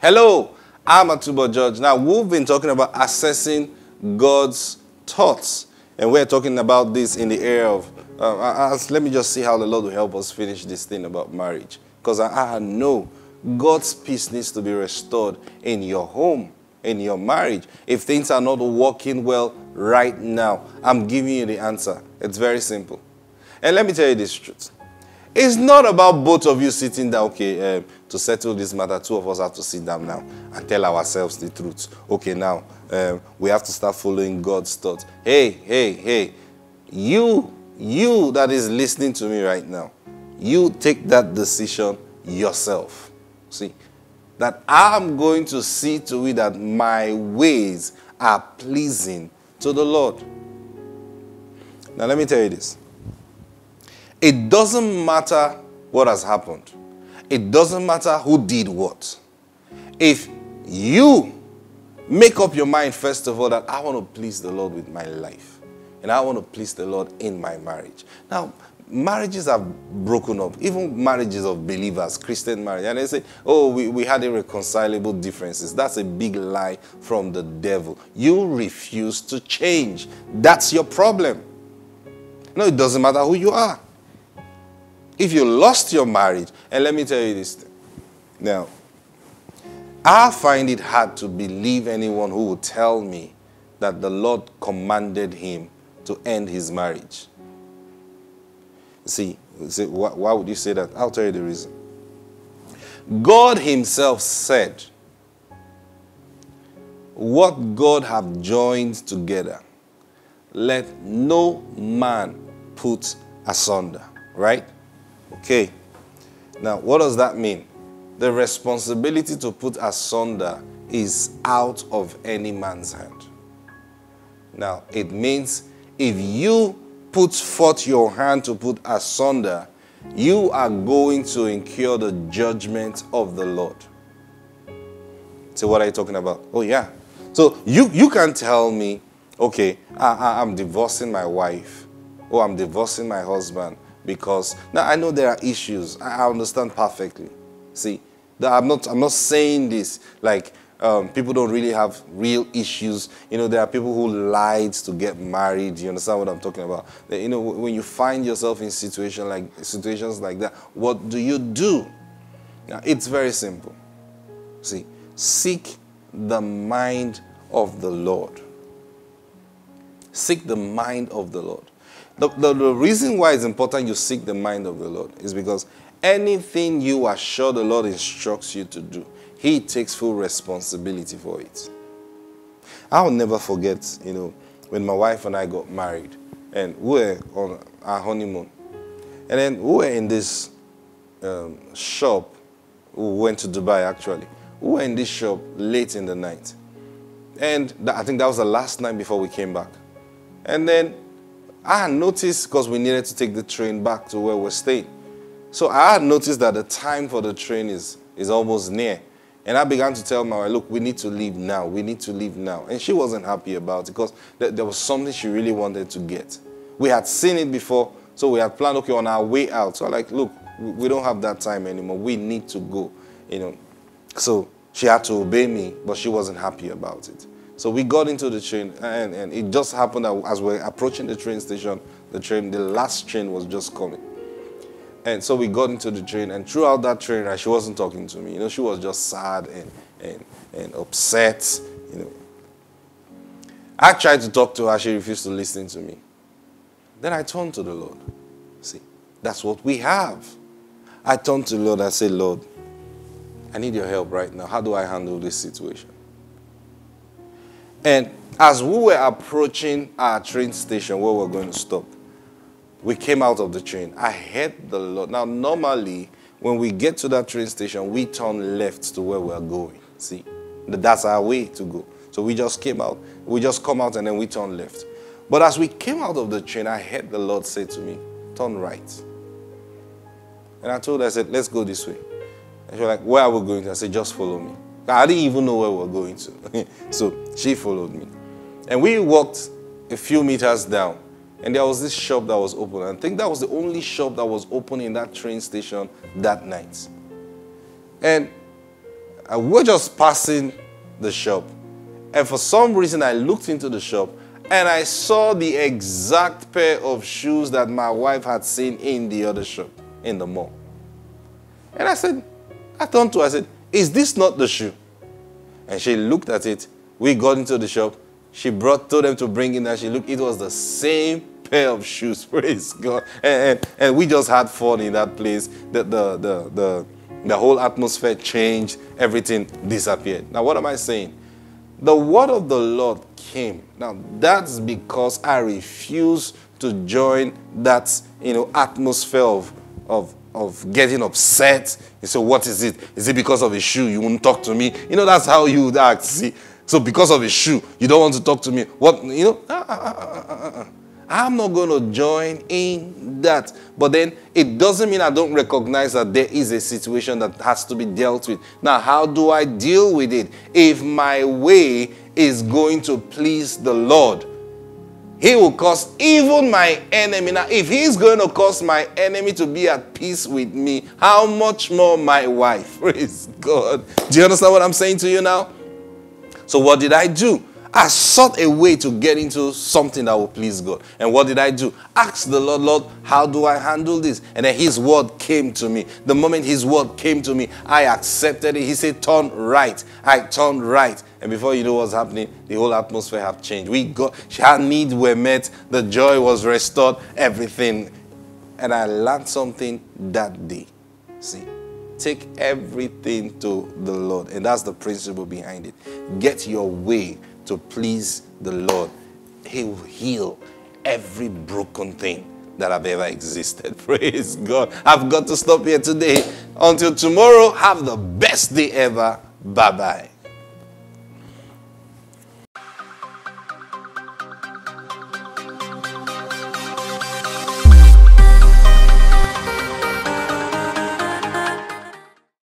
Hello, I'm Atubo George. Now, we've been talking about assessing God's thoughts, and we're talking about this in the area of. Uh, uh, let me just see how the Lord will help us finish this thing about marriage. Because I, I know God's peace needs to be restored in your home, in your marriage. If things are not working well right now, I'm giving you the answer. It's very simple. And let me tell you this truth. It's not about both of you sitting down, okay, um, to settle this matter. Two of us have to sit down now and tell ourselves the truth. Okay, now um, we have to start following God's thoughts. Hey, hey, hey, you, you that is listening to me right now, you take that decision yourself. See, that I'm going to see to it that my ways are pleasing to the Lord. Now, let me tell you this it doesn't matter what has happened, it doesn't matter who did what. If you make up your mind, first of all, that I want to please the Lord with my life and I want to please the Lord in my marriage. Now, marriages have broken up, even marriages of believers, Christian marriage. And they say, oh, we, we had irreconcilable differences. That's a big lie from the devil. You refuse to change. That's your problem. No, it doesn't matter who you are. If you lost your marriage, and let me tell you this thing. Now, I find it hard to believe anyone who would tell me that the Lord commanded him to end his marriage. See, see why, would you say that? I'll tell you the reason. God Himself said, What God have joined together, let no man put asunder. Right? Okay. Now, what does that mean? The responsibility to put asunder is out of any man's hand. Now, it means if you put forth your hand to put asunder, you are going to incur the judgment of the Lord. So, what are you talking about? Oh, yeah. So, you, you can tell me, okay, I, I'm divorcing my wife, or I'm divorcing my husband because now I know there are issues. I understand perfectly. See, I'm not, I'm not saying this like um, people don't really have real issues. You know, there are people who lied to get married. You understand what I'm talking about? You know, when you find yourself in situation like situations like that, what do you do? Now, it's very simple. See, seek the mind of the Lord. Seek the mind of the Lord. The, the, the reason why it's important you seek the mind of the Lord is because anything you are sure the Lord instructs you to do, he takes full responsibility for it. I'll never forget, you know, when my wife and I got married and we were on our honeymoon. And then we were in this um, shop. We went to Dubai actually. We were in this shop late in the night. And I think that was the last night before we came back. And then I had noticed because we needed to take the train back to where we're staying. So I had noticed that the time for the train is, is almost near. And I began to tell my wife, look, we need to leave now. We need to leave now. And she wasn't happy about it because th- there was something she really wanted to get. We had seen it before, so we had planned, okay, on our way out. So I'm like, look, we don't have that time anymore. We need to go, you know. So she had to obey me, but she wasn't happy about it. So we got into the train, and, and it just happened that as we're approaching the train station, the train, the last train was just coming. And so we got into the train, and throughout that train ride, she wasn't talking to me. You know, she was just sad and, and, and upset, you know. I tried to talk to her, she refused to listen to me. Then I turned to the Lord. See, that's what we have. I turned to the Lord, I said, Lord, I need your help right now. How do I handle this situation? And as we were approaching our train station where we we're going to stop, we came out of the train. I heard the Lord. Now, normally, when we get to that train station, we turn left to where we're going. See, that's our way to go. So we just came out. We just come out and then we turn left. But as we came out of the train, I heard the Lord say to me, turn right. And I told her, I said, let's go this way. And she was like, where are we going? I said, just follow me. I didn't even know where we were going to. so she followed me. And we walked a few meters down. And there was this shop that was open. I think that was the only shop that was open in that train station that night. And And we're just passing the shop. And for some reason, I looked into the shop and I saw the exact pair of shoes that my wife had seen in the other shop in the mall. And I said, I turned to her, I said, Is this not the shoe? And she looked at it. We got into the shop. She brought, told them to bring in and she looked, it was the same pair of shoes. Praise God. And, and, and we just had fun in that place. The, the, the, the, the whole atmosphere changed, everything disappeared. Now, what am I saying? The word of the Lord came. Now, that's because I refuse to join that you know, atmosphere of, of, of getting upset. You say, what is it? Is it because of a shoe? You won't talk to me? You know, that's how you would act. See? So because of a shoe, you don't want to talk to me. What, you know? Ah, ah, ah, I'm not going to join in that. But then it doesn't mean I don't recognize that there is a situation that has to be dealt with. Now, how do I deal with it? If my way is going to please the Lord, he will cause even my enemy. Now, if he's going to cause my enemy to be at peace with me, how much more my wife? Praise God. Do you understand what I'm saying to you now? So, what did I do? I sought a way to get into something that will please God. And what did I do? Ask the Lord, Lord, how do I handle this? And then His word came to me. The moment His word came to me, I accepted it. He said, Turn right. I turned right. And before you know what's happening, the whole atmosphere have changed. We got, our needs were met, the joy was restored, everything. And I learned something that day. See, take everything to the Lord. And that's the principle behind it. Get your way to please the Lord, He will heal every broken thing that have ever existed. Praise God. I've got to stop here today. Until tomorrow, have the best day ever. Bye bye.